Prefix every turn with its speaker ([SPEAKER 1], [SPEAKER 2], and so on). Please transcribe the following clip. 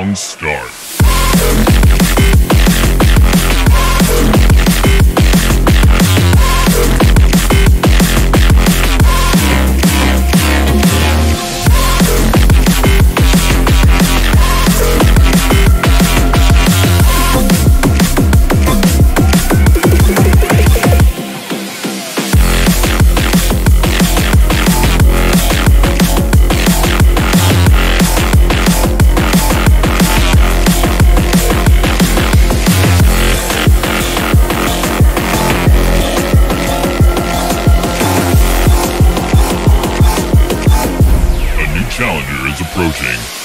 [SPEAKER 1] round start. Approaching.